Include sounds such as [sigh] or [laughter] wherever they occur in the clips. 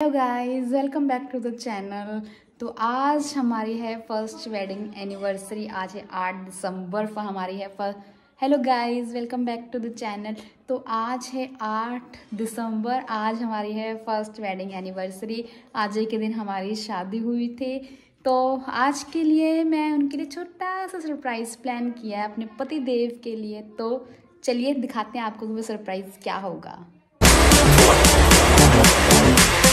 Hello guys welcome back to the channel तो आज हमारी है फ़र्स्ट वेडिंग एनिवर्सरी आज है आठ दिसंबर पर हमारी है first hello guys welcome back to the channel तो आज है आठ दिसंबर. आज हमारी है फ़र्स्ट वेडिंग एनिवर्सरी आज ही के दिन हमारी शादी हुई थी. तो आज के लिए मैं उनके लिए छोटा सा सरप्राइज़ प्लान किया है अपने पति देव के लिए. तो चलिए दिखाते हैं आपको वो सरप्राइज़ क्या होगा.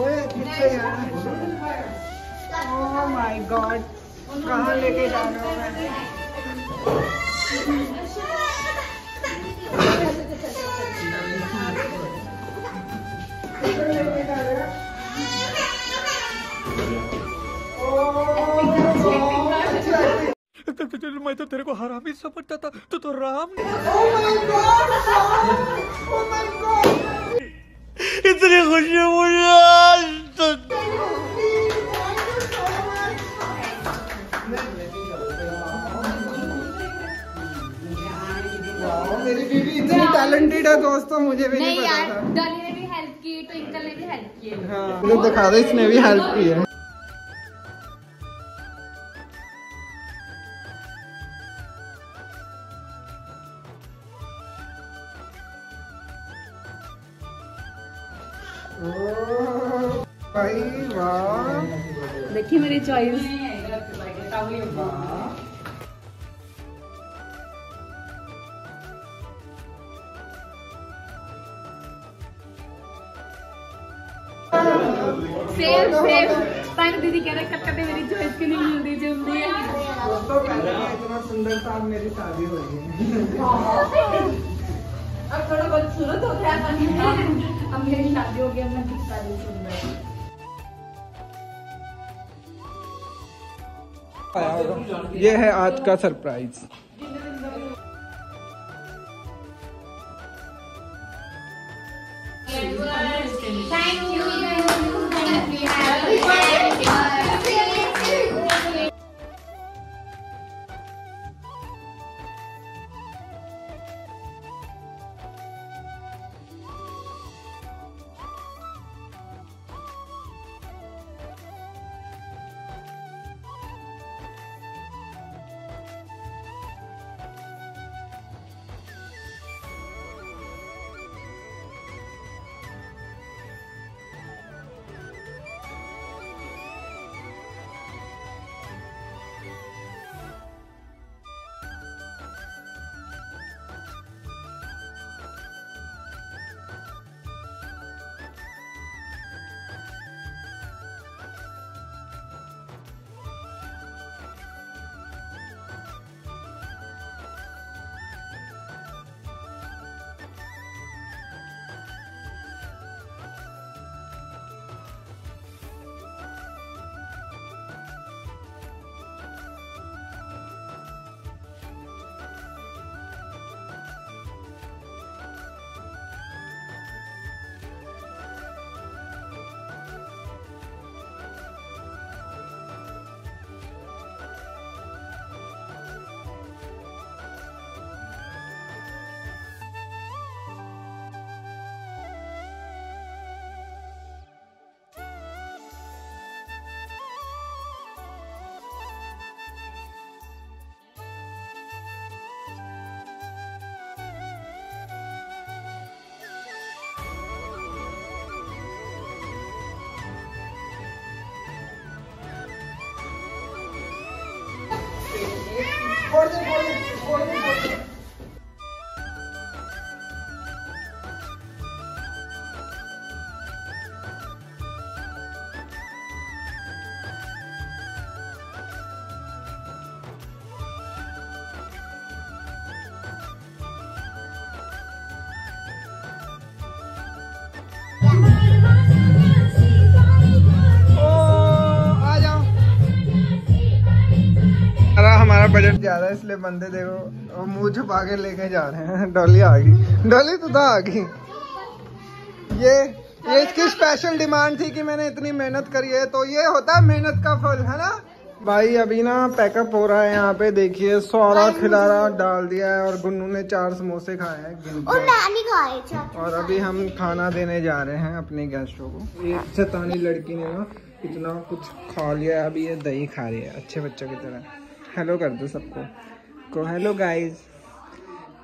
ओए ओह माय गॉड कहाँ लेके जा रहे हो मैं तो तेरे को हरामी समझता था तू तो Ram. Oh my God, oh my God. इतनी खुशी मुझे आज तक। मेरी बीवी इतनी टैलेंटेड है दोस्तों मुझे भी नहीं, नहीं पता था। डॉली ने भी हेल्प की ट्विंकल ने भी हेल्प की। हाँ मुझे दिखा दे इसने भी हेल्प की है। पानी दीदी कह रहे कब मेरी चॉइस की नहीं मिलती जल्दी। दोस्तों पहले इतना सुंदर था मेरी शादी हो। गई अब थोड़ा बहुत सूरत हो गया अब मेरी शादी हो गई, अब मैं ये है आज का सरप्राइज़। हमारा बजट ज़्यादा है इसलिए बंदे देखो और मुँह छुपा के लेके जा रहे हैं। डॉली आ गई। डॉली तो आ गई। ये ये इसकी स्पेशल डिमांड थी कि मैंने इतनी मेहनत करी है। तो ये होता है मेहनत का फल है ना? भाई अभी ना पैकअप हो रहा है यहाँ पे। देखिए सारा खिलारा डाल दिया है और गुन्नू ने चार समोसे खाए हैं और नानी खाए और अभी हम खाना देने जा रहे हैं अपने गेस्टों को। एक शैतानी लड़की ने ना इतना कुछ खा लिया है अभी ये दही खा रही है अच्छे बच्चों की तरह। हेलो कर दो सबको। को हेलो गाइस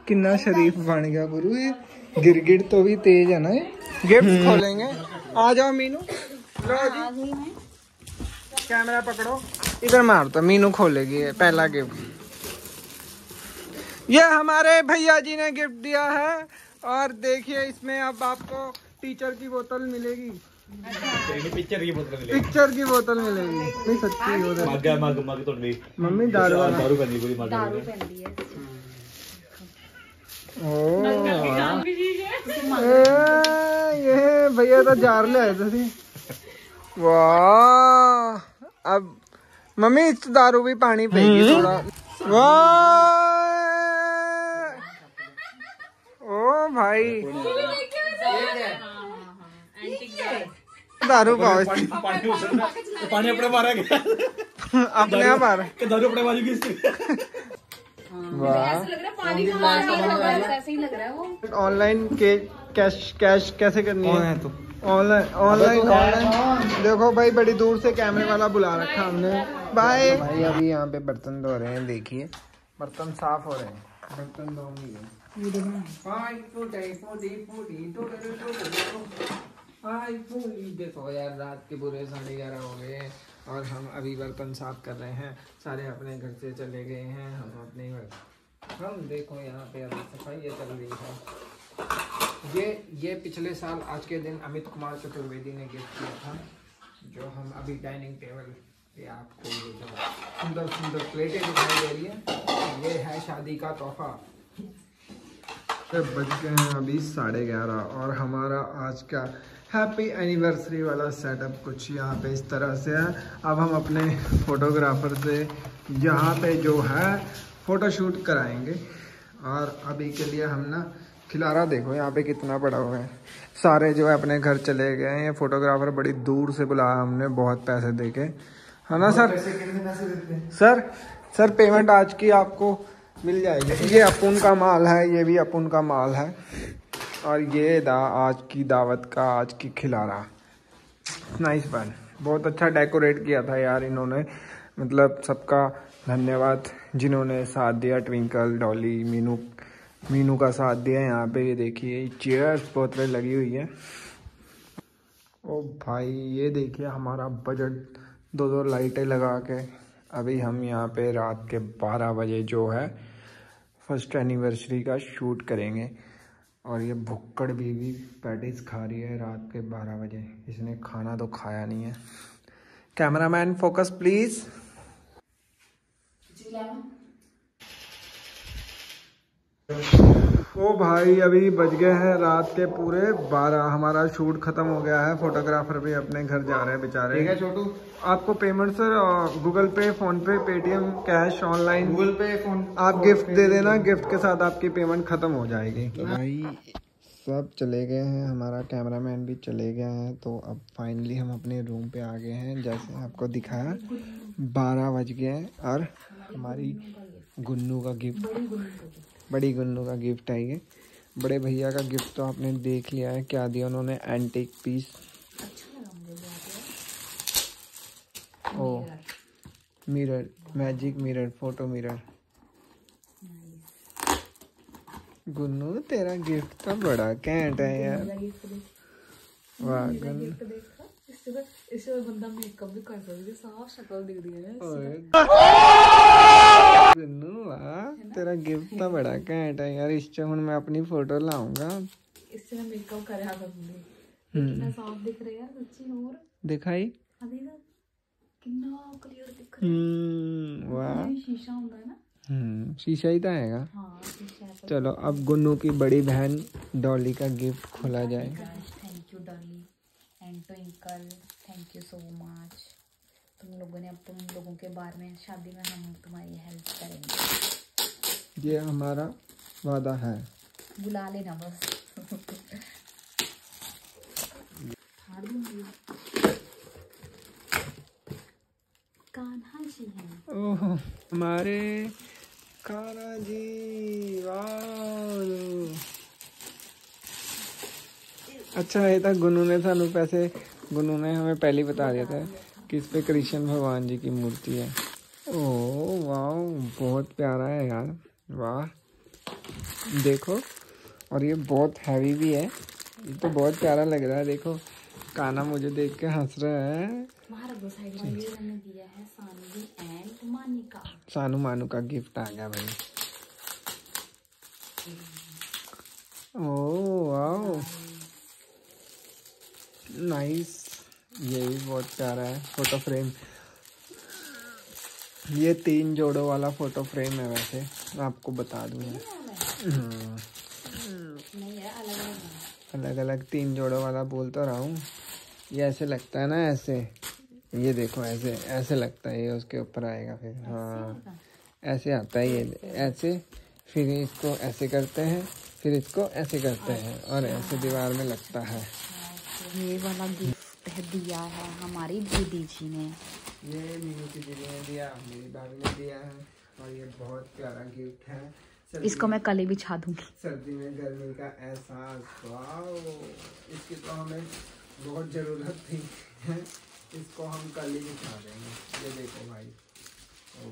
कितना शरीफ बन गया गुरु। ये गिरगिट तो भी तेज है ना ये। गिफ्ट खोलेंगे। आ जाओ मीनू। लो जी। कैमरा पकड़ो। इधर मार तो मीनू खोलेगी ये पहला गिफ्ट ये हमारे भैया जी ने गिफ्ट दिया है। और देखिए इसमें अब आपको टीचर की बोतल मिलेगी। पिक्चर की बोतल मिलेगी नहीं सच्ची हो मग मग मग तोड़ नहीं। मम्मी दारू वाला। दारू पहन पूरी मग दारू पहन है। ओ। ये भैया तो जार ले आए थे। वाह। अब मम्मी इस दारू भी पानी पिएगी हम्म। थोड़ा। वाह। ओ भाई। दारू पाओ पानी अपने मारा गया अपने आप आ रहा है दारू अपने बाजू की ऑनलाइन के कैश कैश कैसे करनी है? तो? ऑनलाइन ऑनलाइन देखो भाई बड़ी दूर से कैमरे वाला बुला रखा हमने। बाय। भाई अभी यहाँ पे बर्तन धो रहे हैं देखिए। बर्तन साफ़ हो रहे हैं। बर्तन धो धोंगे देखो यार, रात के बुरे साढ़े ग्यारह हो गए और हम अभी बर्तन साफ़ कर रहे हैं। सारे अपने घर से चले गए हैं, हम अपने घर। हम देखो यहाँ पे अभी सफ़ाई चल रही है। ये ये पिछले साल आज के दिन अमित कुमार चतुर्वेदी ने गिफ्ट किया था, जो हम अभी डाइनिंग टेबल पे आपको ये जो सुंदर सुंदर प्लेटें दिखाई दे रही है, ये है शादी का तोहफा। बज गए हैं अभी साढ़े ग्यारह और हमारा आज का हैप्पी एनिवर्सरी वाला सेटअप कुछ यहाँ पे इस तरह से है। अब हम अपने फोटोग्राफर से यहाँ पे जो है फ़ोटो शूट कराएँगे। और अभी के लिए हम ना खिलारा देखो यहाँ पे कितना बड़ा हुआ है। सारे जो है अपने घर चले गए हैं। ये फोटोग्राफर बड़ी दूर से बुलाया हमने बहुत पैसे दे के। है ना सर? सर सर पेमेंट आज की आपको मिल जाएगी। ये अपुन का माल है ये भी अपुन का माल है। और ये था आज की दावत का, आज की खिलारा। नाइस वन बहुत अच्छा डेकोरेट किया था यार इन्होंने। मतलब सबका धन्यवाद जिन्होंने साथ दिया ट्विंकल डॉली मीनू मीनू का साथ दिया यहाँ पे, ये देखिए चेयर्स बोतलें लगी हुई है। ओ भाई, ये देखिए हमारा बजट दो दो लाइटें लगा के। अभी हम यहाँ पे रात के बारह बजे जो है फ़र्स्ट एनिवर्सरी का शूट करेंगे। और ये भुक्कड़ बीवी पैटिस खा रही है रात के बारह बजे। इसने खाना तो खाया नहीं है। Camera man focus please. ओ भाई अभी बज गए हैं रात के पूरे बारह। हमारा शूट खत्म हो गया है। फोटोग्राफर भी अपने घर जा रहे हैं बेचारे। ठीक है छोटू। आपको payment sir Google Pay PhonePe Paytm cash online Google Pay phone आप गिफ्ट दे देना गिफ्ट के साथ आपकी पेमेंट खत्म हो जाएगी। तो भाई सब चले गए हैं। हमारा कैमरामैन भी चले गए हैं। तो अब फाइनली हम अपने रूम पे आ गए हैं। जैसे आपको दिखाया बारह बज गए हैं। और हमारी गुन्नू का गिफ्ट बड़ी गुन्नू का गिफ्ट है ये। बड़े भैया का गिफ्ट तो आपने देख लिया है क्या दिया उन्होंने? एंटिक पीस ओ mirror magic mirror photo mirror Gunnu तेरा गिफ्ट तो बड़ा कैंट है यार। वाह इससे बंदा मेकअप भी कर सकता साफ़ शक्ल दिख रही है जुन्नू वाह तेरा गिफ्ट तो बड़ा कैंट है यार इससे हूँ मैं अपनी फ़ोटो लाऊँगा। इससे मैं मेकअप करा दूँगी कितना साफ़ दिख रहा है यार सच्ची और दिखाई? अभी ना कितना क्लियर दिख रहा है। हम्म वाह। शीशा होता है ना? हम्म शीशा ही तो आएगा। हाँ, तो। चलो अब गुन्नू की बड़ी बहन डॉली का गिफ्ट खोला जाएगा thank you Dolly. And Twinkle thank you so much तुम लोगों ने अब तुम लोगों के बारे में शादी में हम तुम्हारी हेल्प करेंगे। ये हमारा वादा है। बुला लेना बस। कान्हा जी हैं। ओह हमारे कारा जी वाह। अच्छा ये था गुनू ने सानू पैसे गुनू ने हमें पहले ही बता दिया था। कि इस पे कृष्ण भगवान जी की मूर्ति है? ओ वाह बहुत प्यारा है यार वाह। देखो और ये बहुत हैवी भी है। ये तो बहुत प्यारा लग रहा है देखो। काना मुझे देख के हंस रहा है। है सानू मानू का गिफ्ट आ गया भाई। ओ वाह नाइस ये भी बहुत प्यारा है फ़ोटो फ्रेम ये तीन जोड़ों वाला फ़ोटो फ्रेम है वैसे मैं आपको बता दूँगा हम्म, अलग अलग तीन जोड़ों वाला बोल तो रहा हूँ. ये ऐसे लगता है ना ऐसे. ये देखो ऐसे ऐसे लगता है ये उसके ऊपर आएगा फिर. हाँ. ऐसे आता है ये ऐसे. फिर इसको ऐसे करते हैं फिर इसको ऐसे करते हैं और ऐसे दीवार में लगता है. ये वाला है दिया है हमारी दीदी जी ने। ये मीनू की दीदी ने दिया मेरी भाभी ने दिया है और ये बहुत प्यारा गिफ्ट है। इसको मैं कल ही बिछा दूँगी। सर्दी में गर्मी का एहसास इसकी तो हमें बहुत ज़रूरत थी। [laughs] इसको हम कल ही बिछा देंगे। ये देखो भाई। ओ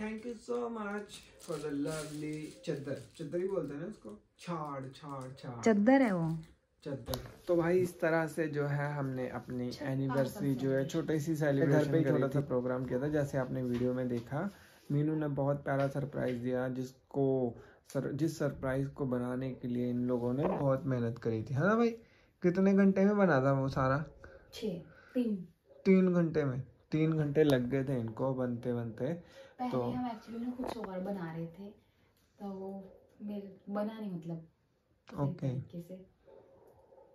thank you so much for the lovely chaddar चद्दर ही बोलते हैं ना इसको? छाड़ छाड़ छाड़। चद्दर है वो। चद्दर। तो भाई इस तरह से जो है हमने अपनी एनिवर्सरी जो है छोटी सी सेलिब्रेशन घर पे ही छोटा सा प्रोग्राम किया था जैसे आपने वीडियो में देखा। मीनू ने बहुत प्यारा सरप्राइज़ दिया जिसको सर जिस सरप्राइज़ को बनाने के लिए इन लोगों ने बहुत मेहनत करी थी। है ना भाई? कितने घंटे में बना था वो सारा? तीन। तीन घंटे में। तीन घंटे लग गए थे इनको बनते बनते पहले तो- हम एक्चुअली ना कुछ और बना रहे थे तो वो मेरे बना नहीं मतलब ओके। से।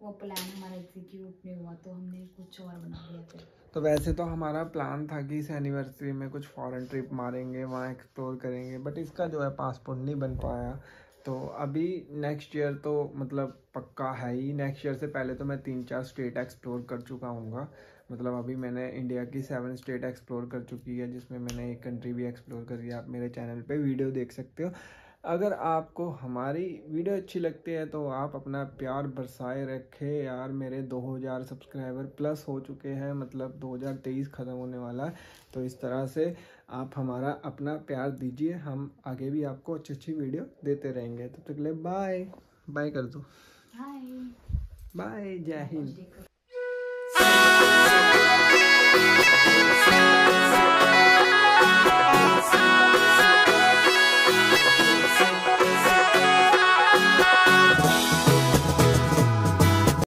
वो प्लान हमारा एग्जीक्यूट नहीं हुआ तो हमने कुछ और बना लिया फिर। तो वैसे तो हमारा प्लान था कि इस एनिवर्सरी में कुछ फॉरेन ट्रिप मारेंगे वहाँ एक्सप्लोर करेंगे बट इसका जो है पासपोर्ट नहीं बन पाया। तो अभी नेक्स्ट ईयर तो मतलब पक्का है ही। नेक्स्ट ईयर से पहले तो मैं तीन चार स्टेट एक्सप्लोर कर चुका हूँ मतलब अभी मैंने इंडिया की सेवन स्टेट एक्सप्लोर कर चुकी है जिसमें मैंने एक कंट्री भी एक्सप्लोर करी है। आप मेरे चैनल पे वीडियो देख सकते हो। अगर आपको हमारी वीडियो अच्छी लगती है तो आप अपना प्यार बरसाए रखे। यार मेरे 2000 सब्सक्राइबर प्लस हो चुके हैं मतलब 2023 ख़त्म होने वाला है। तो इस तरह से आप हमारा अपना प्यार दीजिए। हम आगे भी आपको अच्छी अच्छी वीडियो देते रहेंगे। तब तक बाय बाय कर दो। बाय जय हिंद Oh, oh, oh,